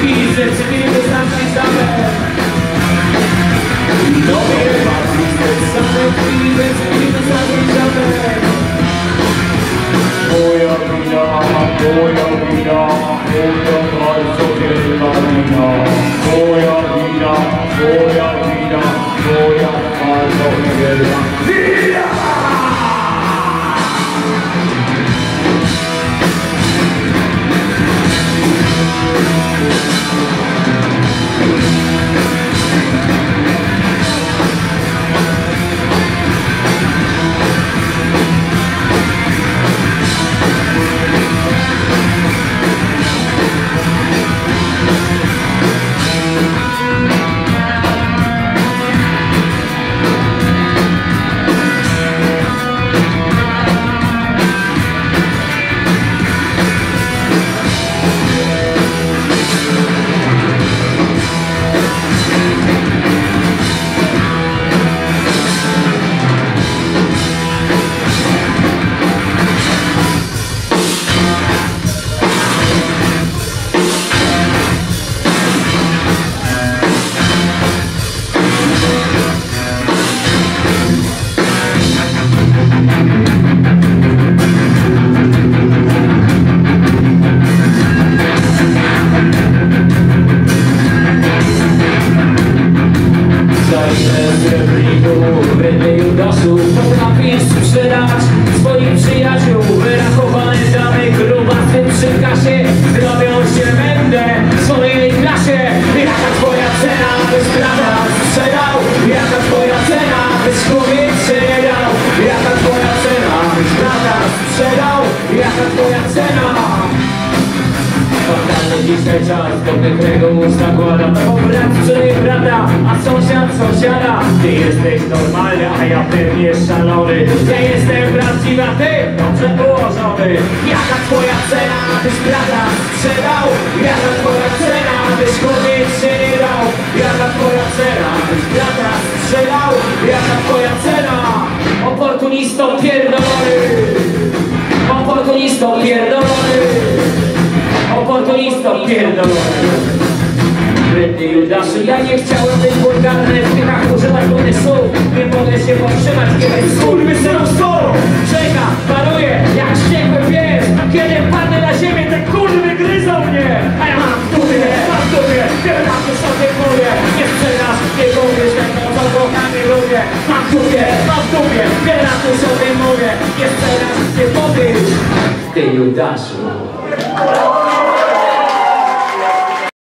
Píze, zpívy tam si zaber. Nově, samé píze, zpívy będę Judaszu Potrafisz sprzedać swoich przyjaciół. Wyrachowane damy grubasy przy kasie. Robią się będę w swojej klasie. Jaka twoja cena, byś brata sprzedał? Jaka twoja cena, byś człowiek czas, do pięknego zakłada Bo brat sprzedaje brata, a sąsiad sąsiada Ty jesteś normalny, a ja pewnie szalony Ja jestem prawdziwy, a ty dobrze ułożony Jaka twoja cena, byś brata sprzedał? Jaka twoja cena, byś kobiet się nie dał? Jaka twoja cena, byś brata sprzedał? Jaka twoja cena? Oportunistą pierdolony Oportunistą pierdolony pierdolony Wredny Judaszu, ja nie chciałem być wulgarny w tychach używać brudnych słów Nie mogę się powstrzymać, kiedy skurwy synów słowo Czeka, paruje, jak wściekły pies Kiedy padnę na ziemię, te kurwy gryzą mnie A ja mam w dupie, mam w dupie Tyle na to sobie mówię Nie sprzedasz, nie powiesz, jak to kochany lubię Mam w dupie, mam w dupie Tyle na to sobie mówię Nie sprzedasz, nie powiesz Ty Judaszu